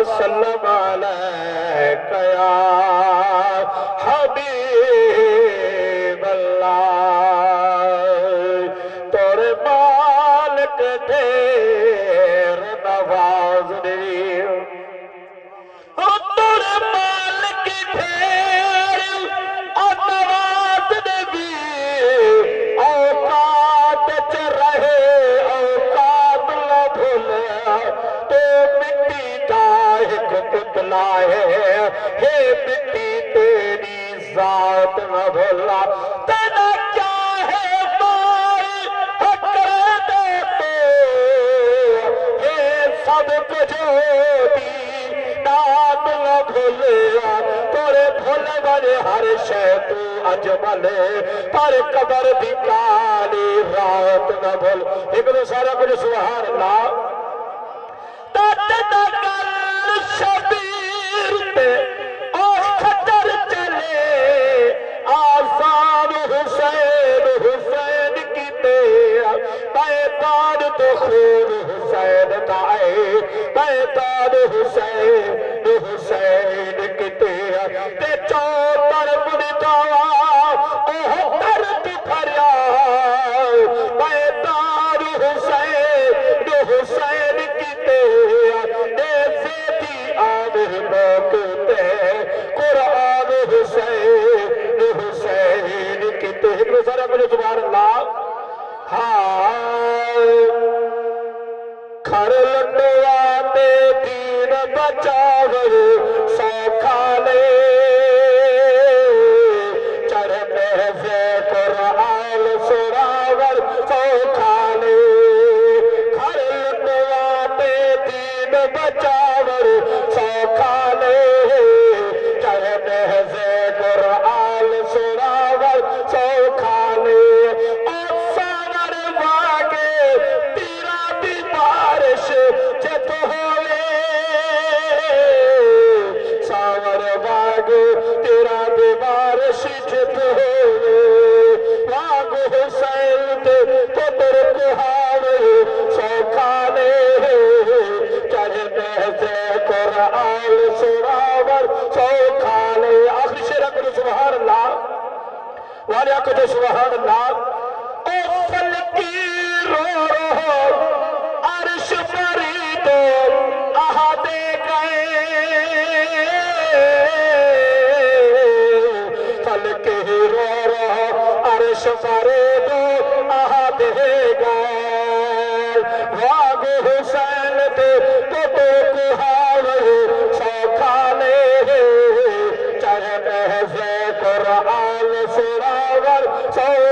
وسلم علیک یا حبیب اللہ تورے مالک دیر پتلا ہے۔ ہے مٹی تیری ذات نہ بھولا تینا کیا ہے مائی حکر دے تو یہ سب کچھ ہوتی نام نہ بھولیا تورے بھولے بڑے ہر شے تو اجمل۔ پر قبر بھی کالی رات نہ بھول۔ ایک دو سارا کچھ سبحان اللہ۔ تت نگل شبیر بیتان تو خون حسین تائے دائے بیتان حسین حسین کی تیرا تے چوتر بڑی دعا اوہ درد بھریا بیتان حسین حسین کی تیرا ایسے بھی آمر موقتے قرآن حسین حسین کی تیرا سارا مجھے سبحان اللہ۔ کھر بارش ہوئے باغ حسین تے پتر کہاوے سوکھانے چلنے سے قرآن سراور سوکھانے۔ آخری شیر اکر سبحان اللہ والے اکر سبحان اللہ، او فلکی عرش فریب آہد ہے گئے واغ حسین تے تو تو کہاوے سوکھانے ہے چاہے محفے قرآن سراور سوکھانے